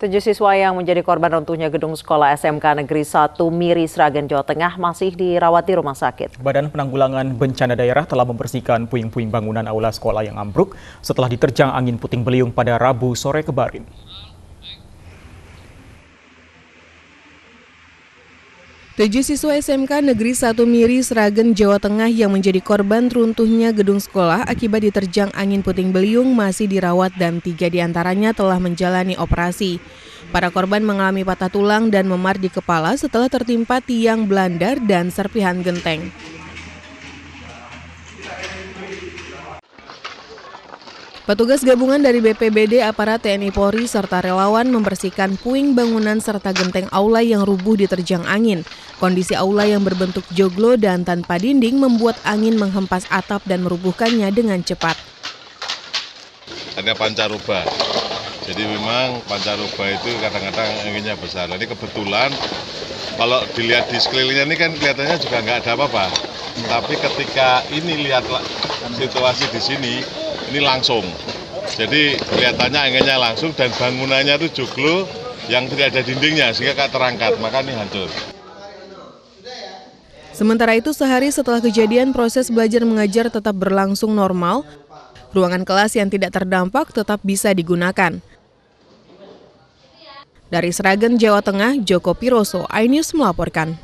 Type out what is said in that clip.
Tujuh siswa yang menjadi korban runtuhnya gedung sekolah SMK Negeri 1 Miri Sragen, Jawa Tengah masih dirawat di rumah sakit. Badan Penanggulangan Bencana Daerah telah membersihkan puing-puing bangunan aula sekolah yang ambruk setelah diterjang angin puting beliung pada Rabu sore kemarin. Tujuh siswa SMK Negeri 1 Miri Sragen, Jawa Tengah yang menjadi korban runtuhnya gedung sekolah akibat diterjang angin puting beliung masih dirawat dan tiga di antaranya telah menjalani operasi. Para korban mengalami patah tulang dan memar di kepala setelah tertimpa tiang belandar dan serpihan genteng. Petugas gabungan dari BPBD, aparat TNI Polri, serta relawan membersihkan puing bangunan serta genteng aula yang rubuh diterjang angin. Kondisi aula yang berbentuk joglo dan tanpa dinding membuat angin menghempas atap dan merubuhkannya dengan cepat. Ada pancaroba, jadi memang pancaroba itu kadang-kadang anginnya besar. Ini kebetulan kalau dilihat di sekelilingnya ini kan kelihatannya juga nggak ada apa-apa. Tapi ketika ini lihat situasi di sini, ini langsung. Jadi kelihatannya anginnya langsung dan bangunannya itu joglo yang tidak ada dindingnya sehingga kayak terangkat, maka ini hancur. Sementara itu sehari setelah kejadian proses belajar mengajar tetap berlangsung normal, ruangan kelas yang tidak terdampak tetap bisa digunakan. Dari Seragen, Jawa Tengah, Joko Piroso, iNews melaporkan.